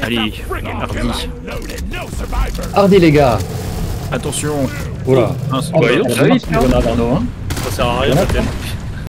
Allez, Hardy. Hardy les gars. Attention. Oula. Hein, oh, bah, on hein, hein. ça sert à rien.